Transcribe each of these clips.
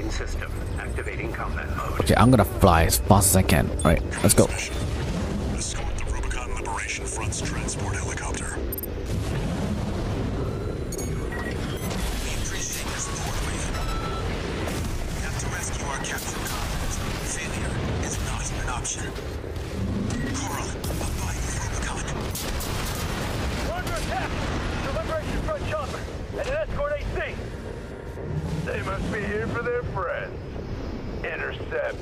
main system. Activating combat mode. Okay, I'm gonna fly as fast as I can. Alright, let's go. Escort the Rubicon Liberation Front's transport helicopter. We appreciate friends. Intercept.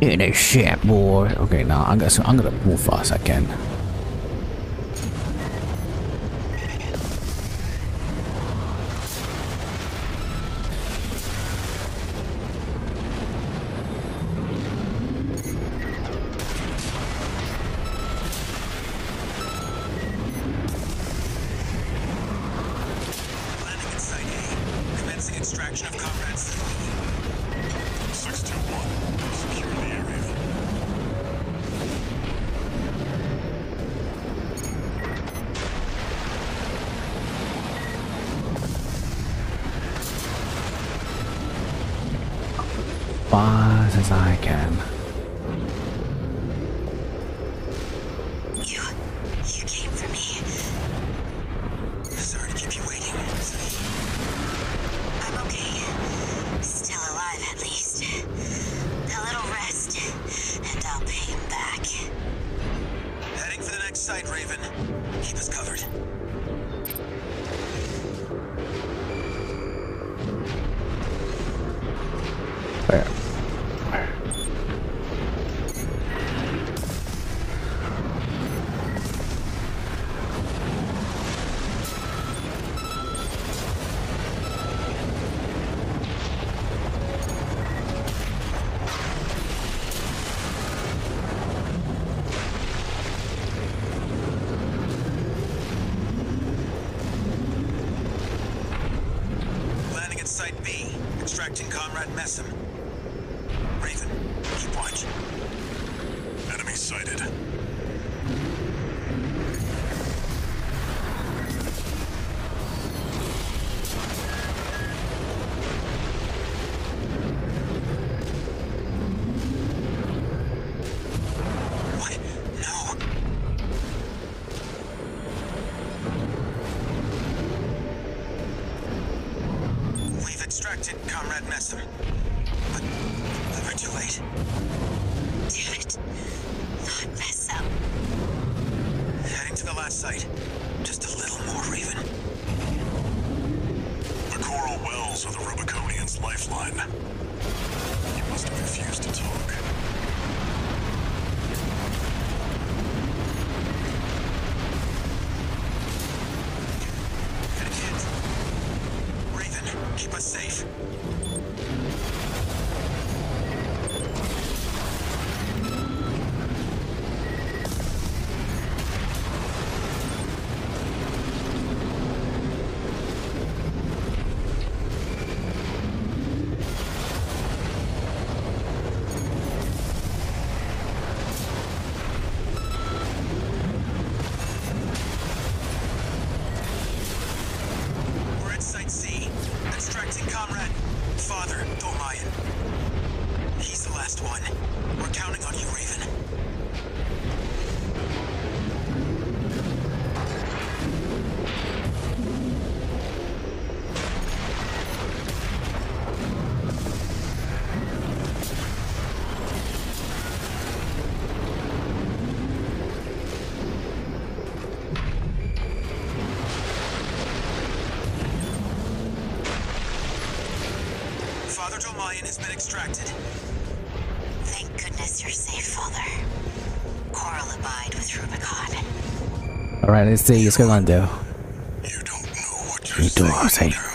In a shit, boy. Okay, now I'm gonna I'm gonna move fast I can. Fast as I can. You. You came for me. Sorry to keep you waiting. I'm okay. Still alive, at least. A little rest, and I'll pay him back. Heading for the next site, Raven. Keep us covered. There. Site B. Extracting Comrade Messam. Raven, keep watch. Enemy sighted. Comrade Messam. Keep us safe. Father Dolmayan has been extracted. Thank goodness you're safe, Father. Coral abide with Rubicon. Alright, let's see what's going to do. You don't know what you're You do saying, say